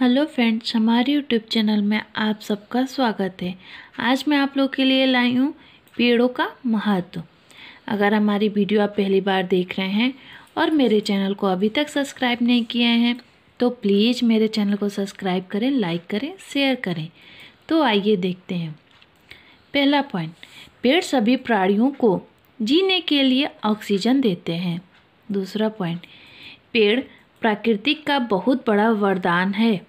Hello friends, हमारे YouTube channel में आप सबका स्वागत है। आज मैं आप लोग के लिए लाई हूँ पेड़ों का महत्व। अगर हमारी वीडियो आप पहली बार देख रहे हैं और मेरे चैनल को अभी तक सब्सक्राइब नहीं किए हैं तो प्लीज़ मेरे चैनल को सब्सक्राइब करें, लाइक करें, शेयर करें। तो आइए देखते हैं। पहला पॉइंट, पेड़ सभी प्राणियों को जीने के लिए ऑक्सीजन देते हैं। दूसरा पॉइंट, पेड़ प्राकृतिक का बहुत बड़ा वरदान है।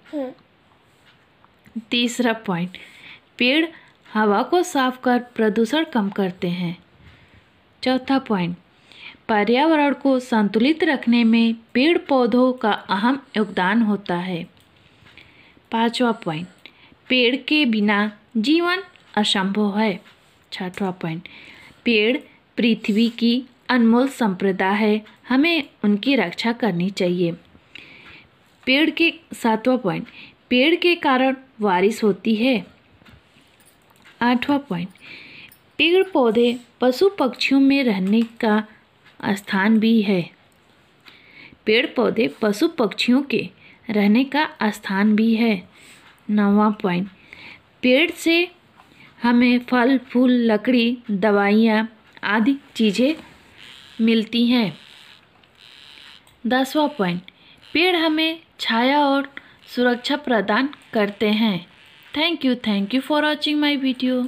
तीसरा पॉइंट पेड़ हवा को साफ़ कर प्रदूषण कम करते हैं। चौथा पॉइंट पर्यावरण को संतुलित रखने में पेड़ पौधों का अहम योगदान होता है। पांचवा पॉइंट पेड़ के बिना जीवन असंभव है। छठवा पॉइंट पेड़ पृथ्वी की अनमोल संप्रदा है। हमें उनकी रक्षा करनी चाहिए। पेड़ के, सातवां पॉइंट पेड़ के कारण बारिश होती है। आठवां पॉइंट पेड़ पौधे पशु पक्षियों में रहने का स्थान भी है। पेड़ पौधे पशु पक्षियों के रहने का स्थान भी है। नौवा पॉइंट पेड़ से हमें फल, फूल, लकड़ी, दवाइयाँ आदि चीज़ें मिलती हैं। दसवा पॉइंट पेड़ हमें छाया और सुरक्षा प्रदान करते हैं। Thank you thank you for watching my video